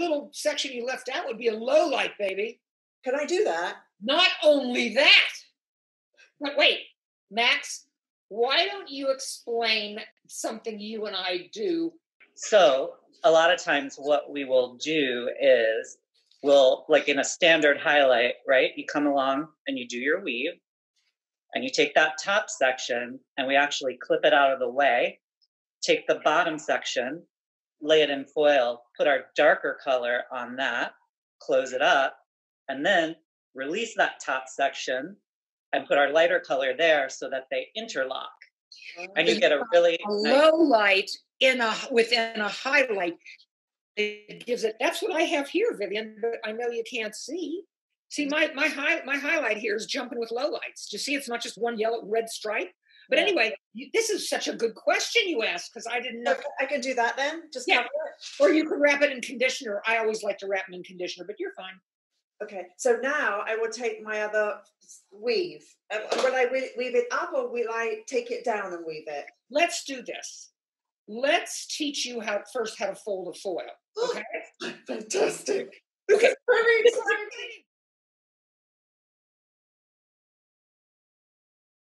little section you left out would be a low light, baby. Can I do that? Not only that, but wait, Max, why don't you explain something you and I do? So, a lot of times, what we will do is we'll, like in a standard highlight, right? You come along and you do your weave, and you take that top section and we actually clip it out of the way, take the bottom section, lay it in foil, put our darker color on that, close it up, and then release that top section and put our lighter color there so that they interlock. And you get a really a low light in a within a highlight. It gives it. That's what I have here, Vivienne. But I know you can't see. See, my my high my highlight here is jumping with low lights. Do you see? It's not just one yellow red stripe. But yeah. anyway, you, this is such a good question you asked because I didn't know. Okay, I can do that then. Just yeah. Or you could wrap it in conditioner. I always like to wrap them in conditioner, but you're fine. Okay, so now I will take my other weave. Will I weave it up or will I take it down and weave it? Let's do this. Let's teach you how first how to fold a foil. Oh, okay. Fantastic.